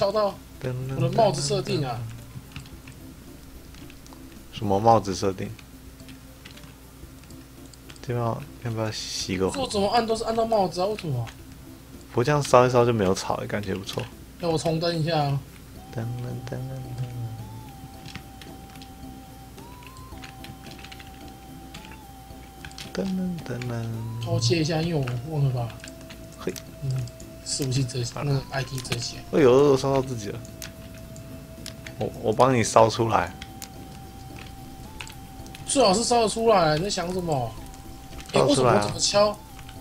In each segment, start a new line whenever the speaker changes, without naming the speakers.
敲到我的帽子设定啊？
什么帽子设定？这边要不要洗个？
我怎么按都是按到帽子啊？为什么？
不这样烧一烧就没有草，感觉不错。
要我重登一下啊？
噔噔噔噔噔噔噔。
偷切一下，因为我忘了吧。
嘿，
嗯，服务器折那个折起来。
哎呦，烧到自己了。我我帮你烧出来。
最好是烧得出来。你在想什么？哎，为什么我怎么敲？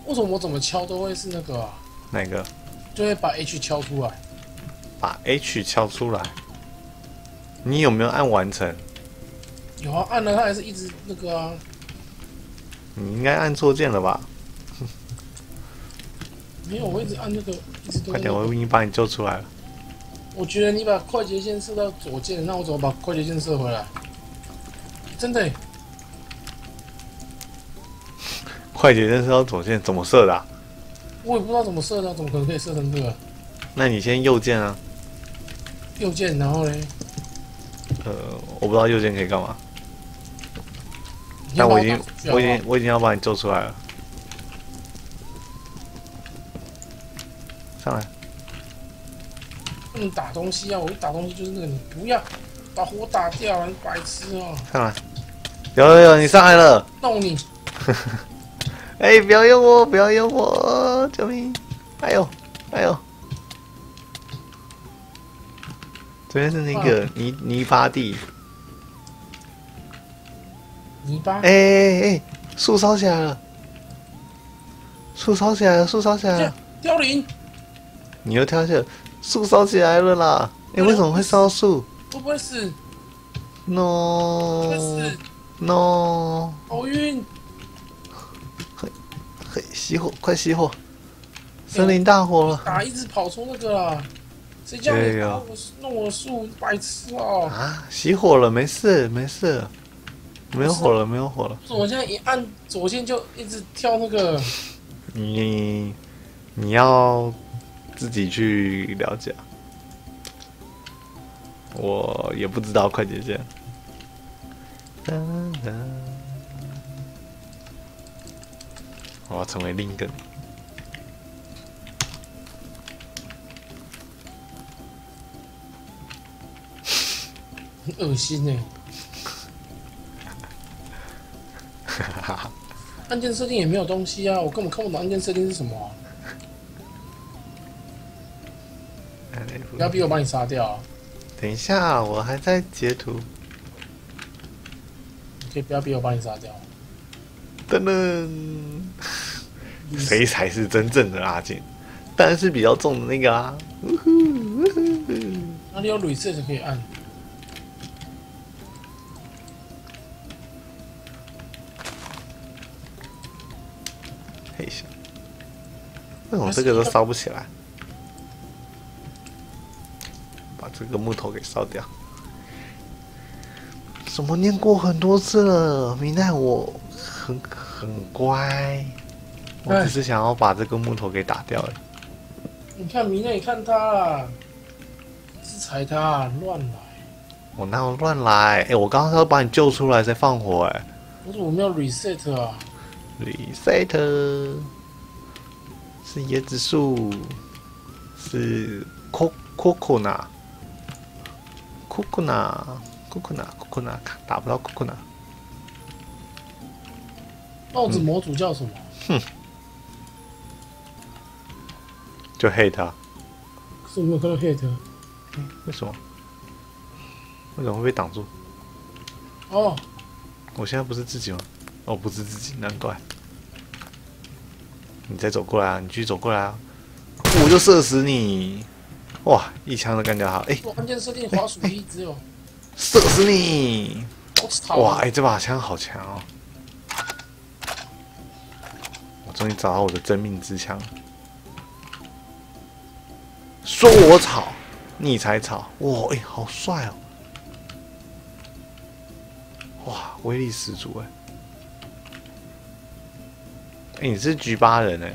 为什么我怎么敲都会是那个？
哪个？
就会把 H 敲出来。
把 H 敲出来。你有没有按完成？
有啊，按了它还是一直那个啊。
你应该按错键了吧？
没有，我一直按那个，一直都。
快点，我已经把你救出来了。
我觉得你把快捷键设到左键，那我怎么把快捷键设回来？真的。
快捷键设到左键怎么设的？
我也不知道怎么设的，怎么可能可以设成这个？
那你先右键啊。
右键，然后呢？
呃，我不知道右键可以干嘛。但我已经，我已经，我已经要把你救出来了。上来。
不能打东西啊！我一打东西就是那个，你不要把火打掉，你白痴哦！
上来。有有有，你上来了。
弄你。
哎，不要用我，不要用我，救命！哎呦，哎呦。这边是那个泥泥巴地。
泥巴。
哎哎哎，树烧起来了！树烧起来了！树烧起来了！
凋零。
你又跳下去，树烧起来了啦！哎，为什么会烧树？
会不会死
？No。
会死。
No。
好晕。
嘿，嘿，熄火！快熄火！森林大火了。
打一直跑出那个啦。谁叫你弄我弄我树，白痴哦！
啊，熄火了，没事没事，没有火了，没有火了。
我现在一按左键就一直跳那个。
你你要自己去了解，我也不知道快捷键。我要成为另一个。
恶心呢！按键设定也没有东西啊，我根本看不懂按键设定是什么。不要逼我把你杀掉！
啊等一下，我还在截图。
可以不要逼我把你杀掉。
噔噔，谁才是真正的阿健？当然是比较重的那个啊！
哪里有 reset 可以按？
一下，为什么这个都烧不起来？这个木头给烧掉。怎么念过很多次了？明奈我很很乖，我只是想要把这个木头给打掉了。
你看明奈，你看他，制裁他乱来。
我哪有乱来？哎，我刚刚要把你救出来才放火哎。
我怎么没有 reset 啊
？Reset 是椰子树，是 coconut，coconut，coconut，coconut，打不到 coconut。
帽子模组叫什么？哼，
就 hate。
是没有看到 hate。
为什么？为什么会被挡住？
哦，
我现在不是自己吗？哦，不是自己，难怪。你再走过来啊！你继续走过来啊！我就射死你！哇，一枪都干掉他！哎，
关键设定滑鼠一只有
射死你！哇，哎，这把枪好强哦！我终于找到我的真命之枪。说我吵，你才吵！哇，哎，好帅哦！哇，威力十足哎！哎，你是局八人哎！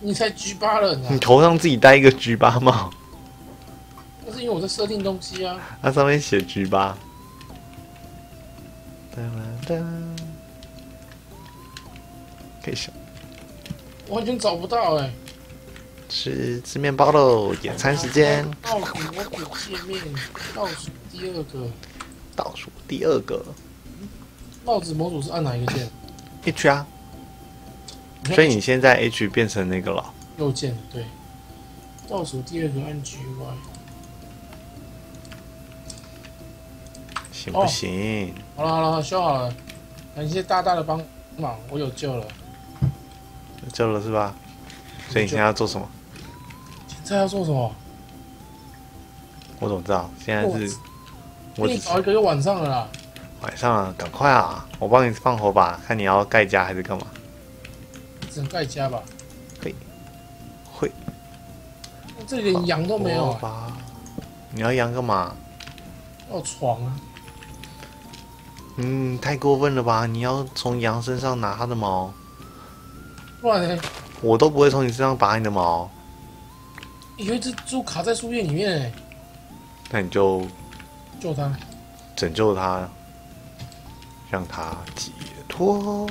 你才 G 八人啊！
你头上自己戴一个 G 八帽，
是因为我在设定东西啊。
那上面写 G 八。噔噔噔，可以选。
完全找不到哎、
吃吃面包喽！野餐时间，
倒数模组界面，倒数第二个
倒数第二个
帽子模组是按哪一个键
？H 啊，所以你现在 H 变成那个了。
右键对。倒数第二个按 G Y。
行不行？
好了好了好，修好了，感谢大大的帮忙，我有救了。
救了是吧？所以你现在要做什么？
现在要做什么？
我怎么知道？现在是，我只是
你搞一个就晚上了啦。
晚上了，赶快啊！我帮你放火把，看你要盖家还是干嘛？
只能盖家吧？
会
这里连羊都没有、啊，
吧？你要羊干嘛？
要床啊。
嗯，太过分了吧！你要从羊身上拿它的毛，
不然呢？
我都不会从你身上拔你的毛，
有一只猪卡在树叶里面哎，
那你就
救它。
拯救它，让它解脱。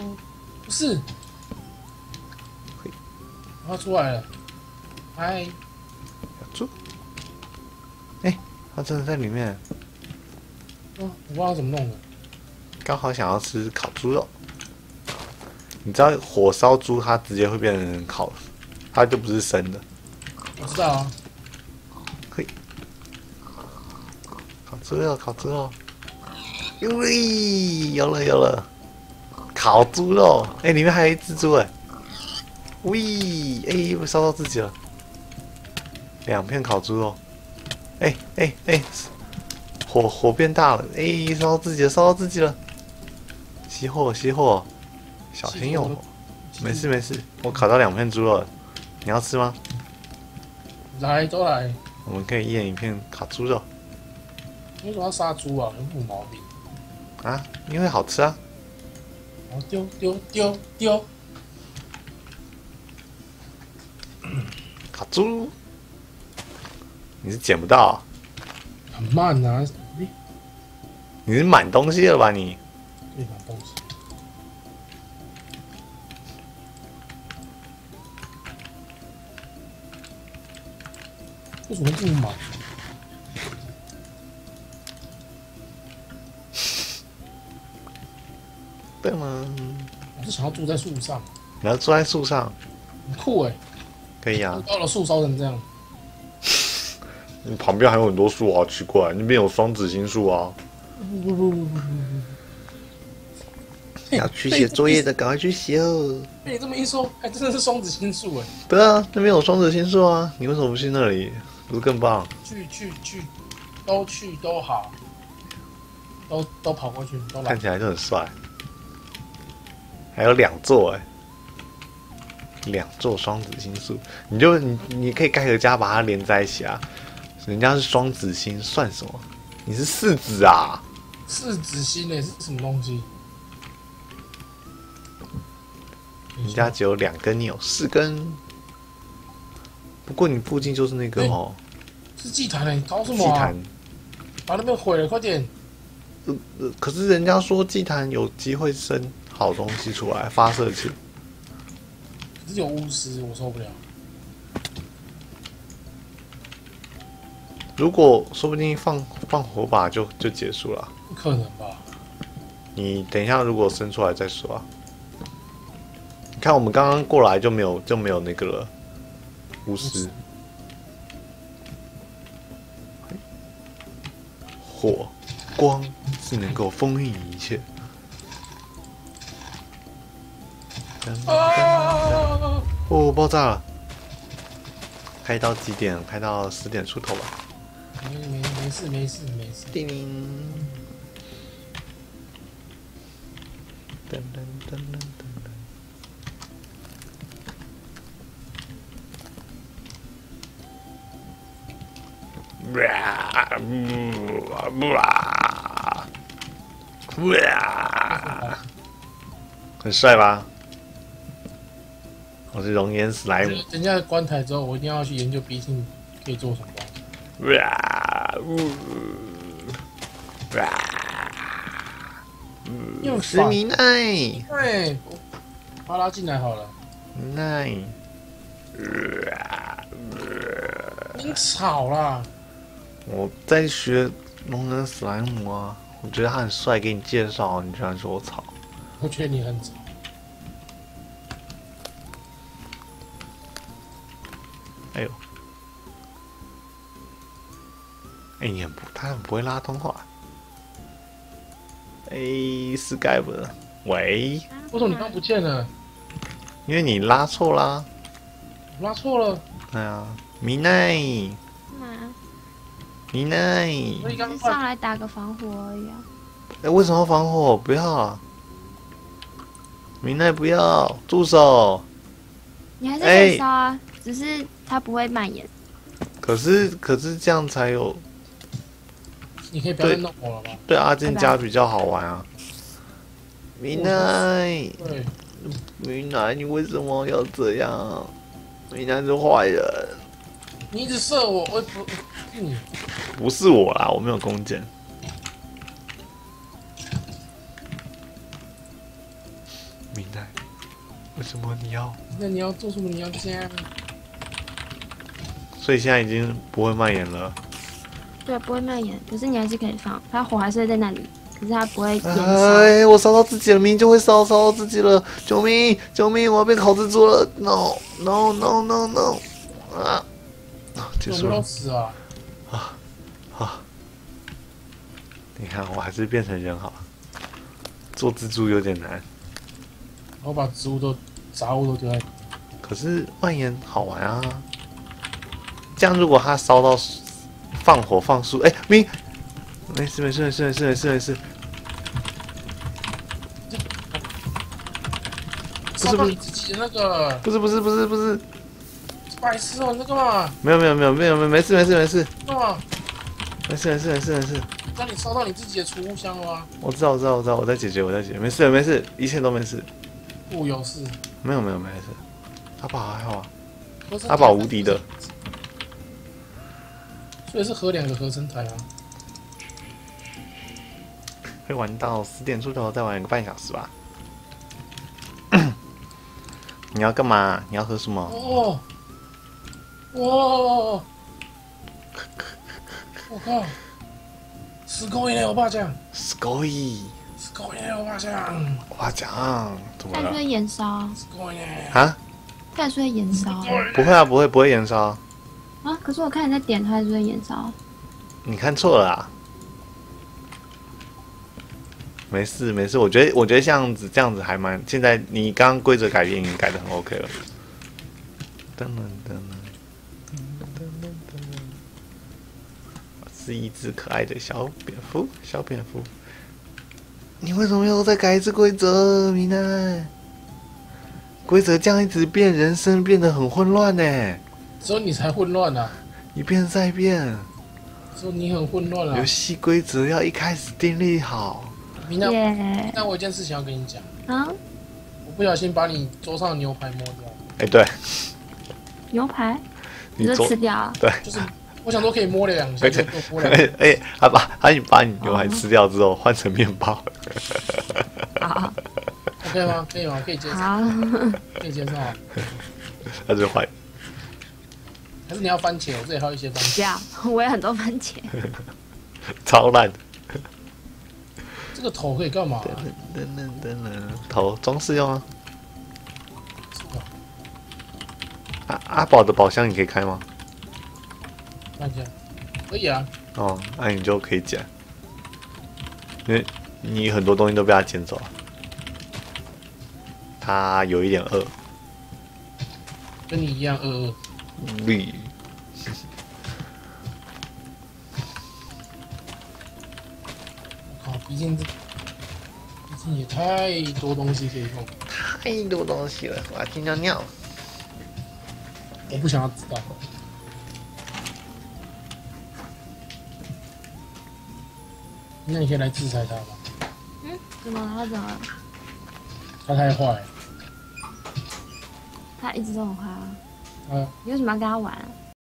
不是，它出来了。嗨，
猪，哎，它真的在里面，
哦，我不知道怎么弄的。
刚好想要吃烤猪肉。你知道火烧猪，它直接会变成烤，它就不是生的。
我知道啊，
烤猪肉，烤猪肉，喂，有了有了，烤猪肉，哎、里面还有一只猪哎，喂，哎、我烧到自己了，两片烤猪肉，哎哎哎，火火变大了，哎、烧到自己了，烧到自己了，熄火熄火，小心用火，没事没事，我烤到两片猪肉了，你要吃吗？
来都来。
我们可以一人一片烤猪肉
为什么要杀猪啊？有没毛病？
啊，因为好吃啊。
丢丢丢丢，
烤猪，你是捡不到啊、
很慢啊。诶，
你是满东西了吧你？
为什么这么慢？
对吗？
我是想要住在树上，
你要住在树上，
很酷哎、
可以啊。
到了树烧成这样，
你旁边还有很多树，好奇怪，那边有双子星树啊。
不不不不不不不。
要去写作业的，赶快去写哦。
被你这么一说，还真的是双子星树哎！
对啊，那边有双子星树啊，你为什么不去那里？不是更棒？
去去去，都去都好，都都跑过去，都来
看。起来就很帅。还有两座哎，两座双子星宿，你就你你可以盖个家把它连在一起啊。人家是双子星，算什么？你是四子啊？
四子星欸，是什么东西？
人家只有两根，你有四根。不过你附近就是那个哦，
是祭坛哎，搞什么、啊？
祭坛。
把那边毁了，快点！
呃呃，可是人家说祭坛有机会生好东西出来，发射器。
可是有巫师，我受不了。
如果说不定放放火把就就结束了。
不可能吧？
你等一下，如果生出来再说啊。你看我们刚刚过来就没有就没有那个了，巫师。火光是能够封印一切。
啊！
哦，爆炸了！开到几点？开到十点出头吧。
没没没事没事没事。
叮铃。噔噔噔噔噔噔。哇呜哇哇！很帅吧？我是熔岩史莱姆。
等一下关台之后，我一定要去研究 B 厅可以做什么。
哇！呜哇！
又烦
是米奈，
对，把他拉进来好了。
米奈，
你吵啦！
我在学龙人史莱姆啊，我觉得他很帅，给你介绍，你居然说我吵。
我觉得你很吵。
哎呦，哎，你很不，他很不会拉通话。哎，Skype，喂，
为什么你刚不见了？
因为你拉错啦。
拉错了。
哎呀，米奈，
干嘛？
米奈，
所以刚
上来打个防火而已啊。
哎，为什么要防火？不要啊！米奈，不要，住手！
你还是可以烧啊，只是它不会蔓延。
可是，可是这样才有
你可以不要再弄我了吧？
对阿健家比较好玩啊。米奈，
对，
米奈，你为什么要这样？米奈是坏人，
你一直射我，我也不是你。
不是我啦，我没有弓箭。米奈，为什么你要？
那你要做什么？你要这样？
所以现在已经不会蔓延了。
对，不会蔓延，可是你还是可以放，它火还是会在那里，可是它不会延烧。
哎，我烧到自己了，明明就会烧，烧到自己了！救命！救命！我要变烤蜘蛛了！No No No No No！啊！啊结
有没有
束了
死啊？
啊！你看，我还是变成人好了。做蜘蛛有点难，
我把植物都杂物都丢在。
可是蔓延好玩啊！这样如果他烧到放火放树，哎，明没事没事没事没事没事没事，是不是
烧到你自己的那个
不是不是不是不是，
白痴哦，你在干嘛？
没有没有没有没有没没事没事没事
干嘛？
没事没事没事没事。
那你烧到你自己的储物箱了吗？
我知道，我知道，我知道，我在解决，我在解决，没事，没事，一切都没事，
不有事。
没有，没有，没事。阿宝还好啊，阿宝无敌的，
也是喝两个合成台啊，
会玩到十点出头，再玩一个半小时吧。你要干嘛？你要喝什么？
哦，哇！我靠！斯高耶，我怕酱。
斯
高耶，斯高耶，我怕酱。
我怕酱，怎么了？
他也会延烧？啊？他烧？
不会啊，不会，不会燃烧。
啊？可是我看你在点他还是在眼烧
你看错了啊。没事没事我觉得我觉得这样子这样子还蛮现在你刚刚规则改变已经改的很 ok 了。是一只可爱的小蝙蝠小蝙蝠。你为什么又再改一次规则米娜？规则这样一直变人生变得很混乱呢。
只有你才混乱啊！
一变再变。
所以你很混乱啊
游！戏规则要一开始订立好。
明天，
耶！
但我有一件事情要跟你讲，
啊，
我不小心把你桌上的牛排摸掉，
哎、对，
牛排，你就吃掉啊？
对，
就是我想说可以摸两下，
而且
就多摸两下。
哎、哎，他把他把你牛排吃掉之后换成面包，
好
，OK 吗？可以吗？可以接受，可以接受啊。
他就坏。
还是你要番茄？我这里还有一些番茄。
我有很多番茄。
超烂。
这个头可以干嘛、啊？
噔噔噔噔，头装饰用啊。阿阿宝的宝箱你可以开吗？
看一下，可以啊。
哦，那你就可以捡，因为你很多东西都被他捡走了。他有一点饿，
跟你一样饿饿。
绿。
我靠，毕竟这，毕竟也太多东西可以用，
太多东西了，我要去尿尿。
我不想要知道。那你可以来制裁他吧，
嗯，怎么了？他怎么了？
他太坏了。
他一直都很坏啊。
嗯
你为什么要跟他玩？